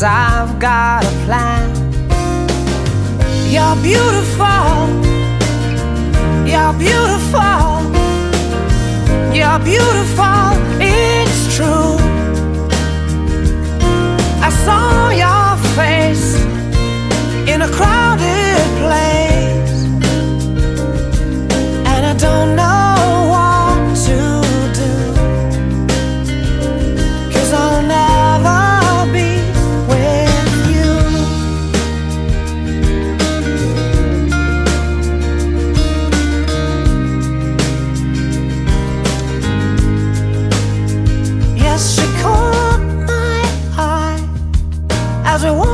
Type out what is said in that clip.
cause I've got a plan. You're beautiful. You're beautiful. 还是我。